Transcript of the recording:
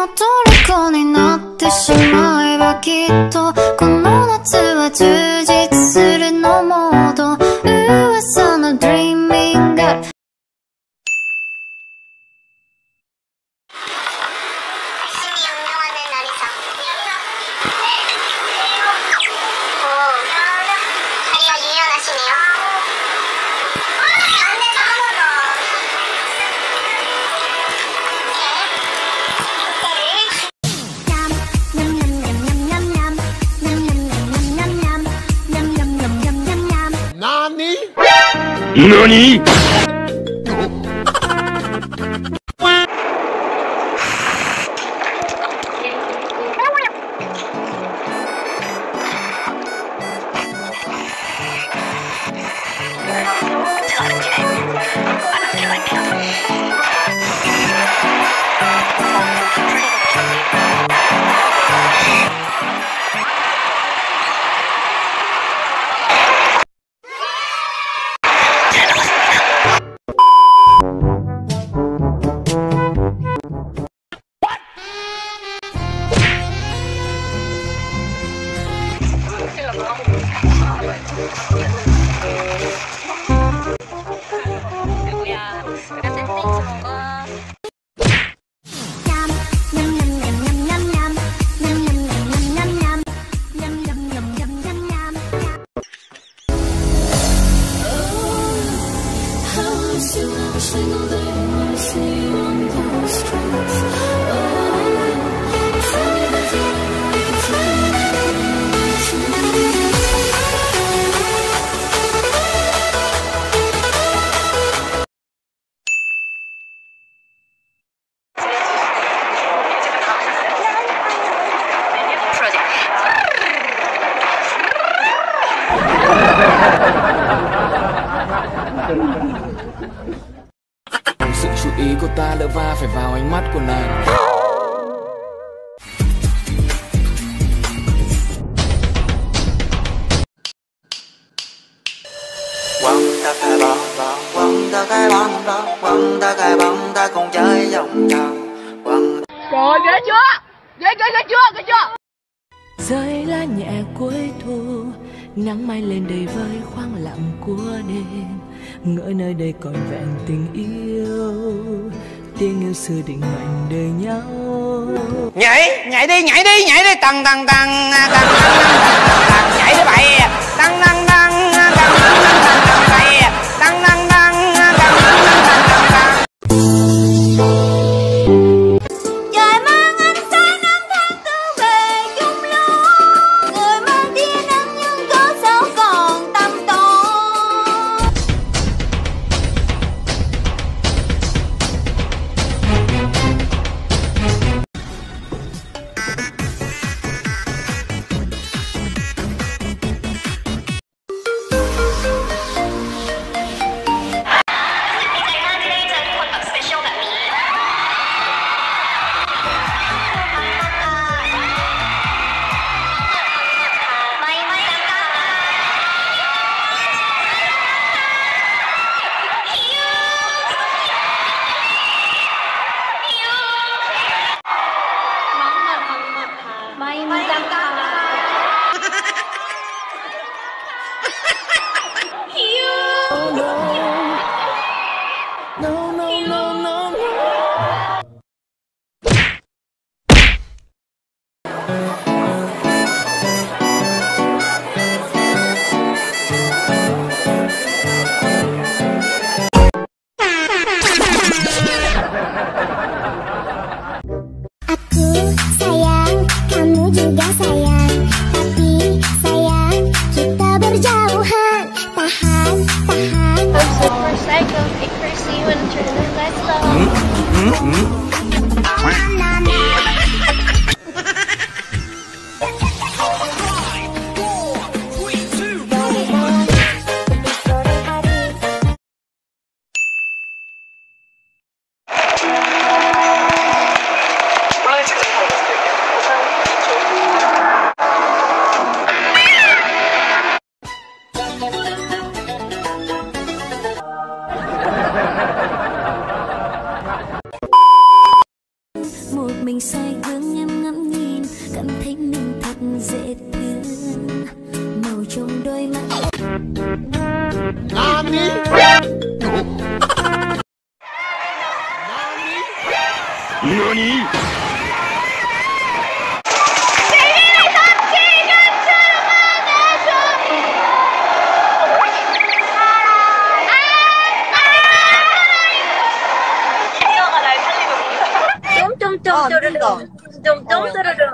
の虜になってしまえばきっとこの夏は充実するのも何 Thanks. Sự chú ý của ta lỡ va phải vào ánh mắt của nàng Rồi ghê chưa? Ghê ghê ghê chưa? Ghê chưa? rơi lá nhẹ cuối thu nắng mai lên đầy vơi khoáng lặng của đêm. Ngỡ nơi đây còn vẹn tình yêu. Tiếng yêu xưa định mệnh đời nhau. Nhảy nhảy đi nhảy đi nhảy đi. Tầng tầng tầng tầng nhảy đi, bậy. Tầng tầng cảm thấy mình thật dễ thương màu trong đôi mắt 쫌쫌쫌 뚜루룽 쫌쫌 뚜루룽